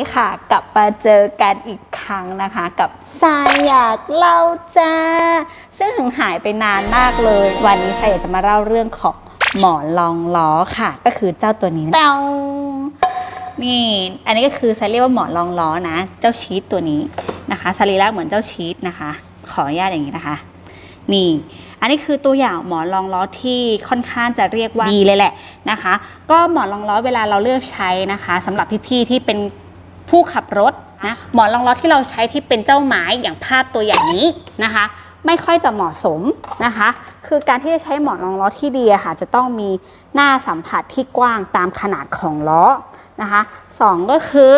ีค่ะกลับมาเจอกันอีกครั้งนะคะกับสายอยากเล่าจ้า ซึ่งถึงหายไปนานมากเลย วันนี้สายอยากจะมาเล่าเรื่องของหมอนรองล้อค่ะ ก็คือเจ้าตัวนี้ต้านี่อันนี้ก็คือสายเรียกว่าหมอนรองล้อนะ เจ้าชีตตัวนี้นะคะสรีระเหมือนเจ้าชีตนะคะ ขออนุญาตอย่างนี้นะคะ นี่ อันนี้คือตัวอย่างหมอนรองล้อที่ค่อนข้างจะเรียกว่าดีเลยแหละนะคะ ก็หมอนรองล้อเวลาเราเลือกใช้นะคะสำหรับพี่ๆที่เป็น ผู้ขับรถนะหมอนรองล้อที่เราใช้ที่เป็นเจ้าไม้อย่างภาพตัวอย่างนี้นะคะ ไม่ค่อยจะเหมาะสมนะคะ คือการที่จะใช้หมอนรองล้อที่ดีค่ะจะต้องมีหน้าสัมผัสที่กว้างตามขนาดของล้อนะคะสองก็คือ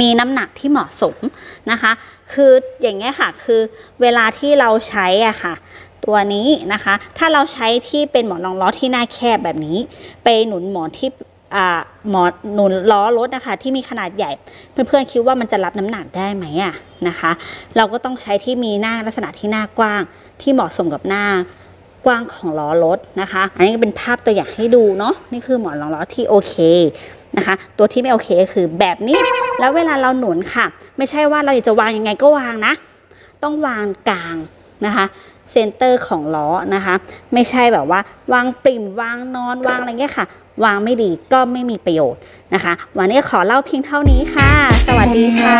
มีน้ำหนักที่เหมาะสมนะคะ คืออย่างเงี้ยค่ะคือเวลาที่เราใช้อะค่ะ ตัวนี้นะคะ ถ้าเราใช้ที่เป็นหมอนรองล้อที่หน้าแคบแบบนี้ ไปหนุนหมอนที่ หมอนหนุนล้อรถนะคะ ที่มีขนาดใหญ่ เพื่อนๆคิดว่ามันจะรับน้ำหนักได้ไหมอะนะคะ เราก็ต้องใช้ที่มีหน้าลักษณะที่หน้ากว้าง ที่เหมาะสมกับหน้ากว้างของล้อรถนะคะ อันนี้ก็เป็นภาพตัวอย่างให้ดูเนาะนี่คือหมอนรองล้อที่โอเคนะคะ ตัวที่ไม่โอเคคือแบบนี้ แล้วเวลาเราหนุนค่ะ ไม่ใช่ว่าเราอยากจะวางยังไงก็วางนะ ต้องวางกลางนะคะ เซนเตอร์ของล้อนะคะ ไม่ใช่แบบว่าวางปริมวางนอนวางอะไรเงี้ยค่ะ วางไม่ดีก็ไม่มีประโยชน์นะคะ วันนี้ขอเล่าเพียงเท่านี้ค่ะ สวัสดีค่ะ